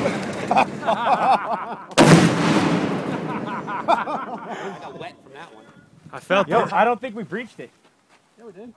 got wet from that one. I felt Yo, it. I don't think we breached it. Yeah, we did.